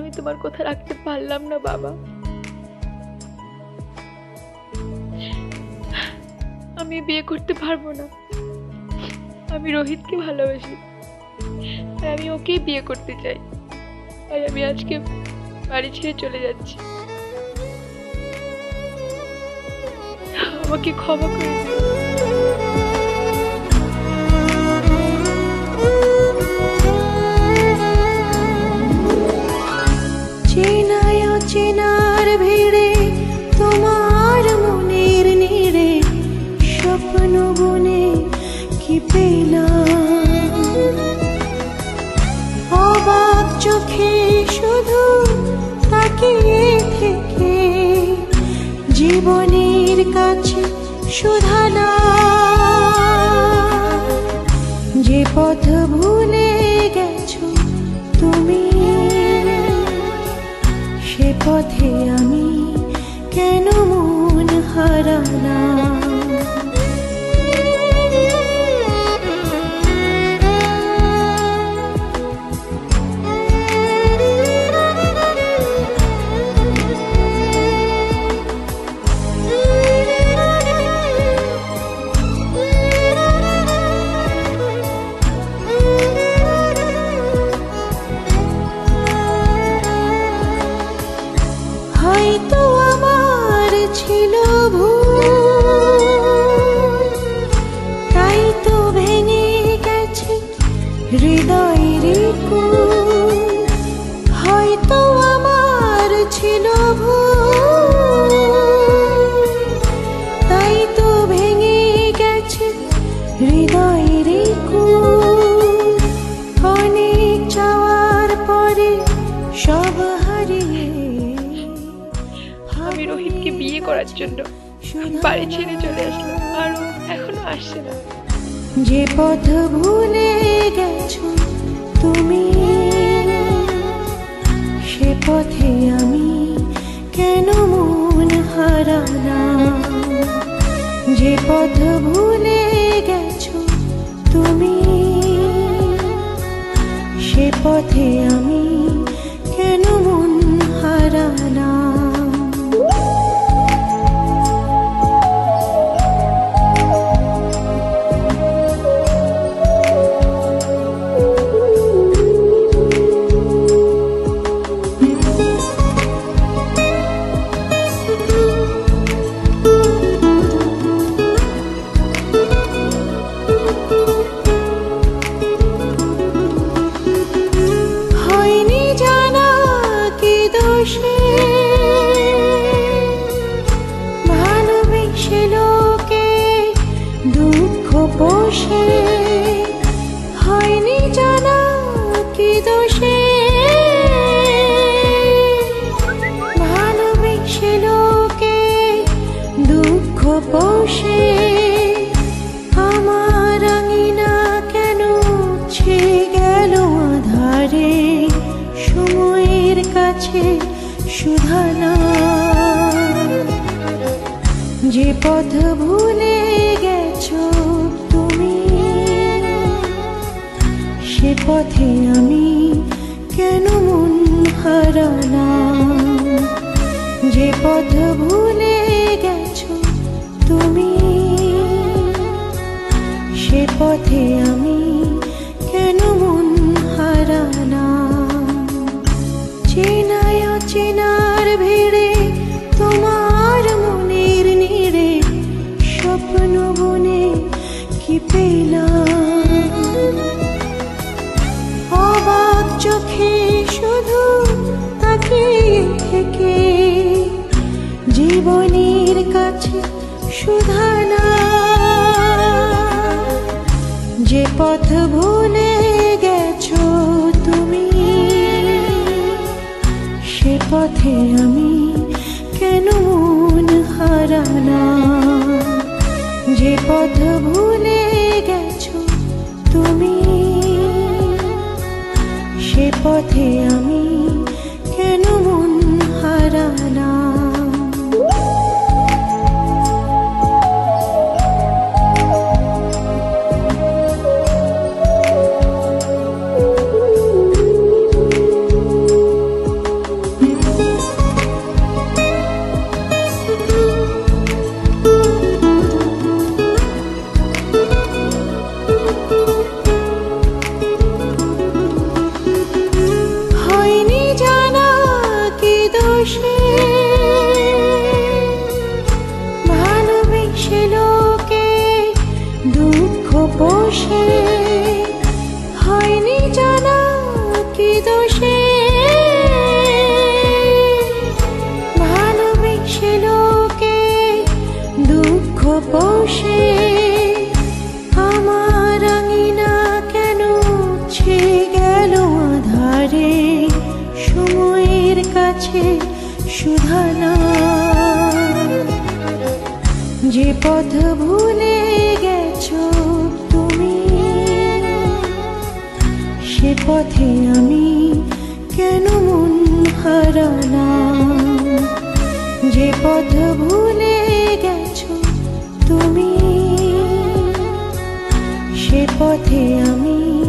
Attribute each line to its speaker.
Speaker 1: আমি তোমার কথা রাখতে পারলাম না, বাবা। আমি বিয়ে করতে পারব না। আমি রোহিতকে ভালোবাসি। আর আমি ওকেই বিয়ে করতে চাই। তাই আমি আজকে বাড়ি ছেড়ে চলে যাচ্ছি। আমাকে ক্ষমা করে দিও।
Speaker 2: পথে আমি কেন মন হারালাম? ছিল তাই তো ভেঙে গেছে হৃদয়ের হয়তো আমার ছিল
Speaker 1: জন্য বাড়ি ছেড়ে চলে আসলাম আর এখনও আসছে না।
Speaker 2: যে পথ ভুলে গেছো তুমি, সে পথে আমি কেন মন হারালাম? যে পথ ভুলে গেছো তুমি, সে পথে আমি সুধানা। যে পথ ভুলে গেছো তুমি, সে পথে আমি কেন মন হারালাম যে পথ ভুলে গেছো তুমি, সে পথে আমি চেনার ভিড়ে, তোমার মনের নিড়ে, স্বপ্ন বনে কি পেলাম? অবাক চোখে শুধু তাকিয়ে থেকে, জীবনের কাছে সুধানা। যে পথ পথে আমি কেন মন হারালাম? যে পথ ভুলে গেছো তুমি সে পথে আমি ভালোবেসে লোকে দুঃখ পোষে। হয়নি জানা কি দোষে। ভালোবেসে লোকে দুঃখ পোষে। পথ ভুলে গেছো তুমি? সে পথে আমি কেন মন হারালাম? যে পথ ভুলে গেছো তুমি? সে পথে আমি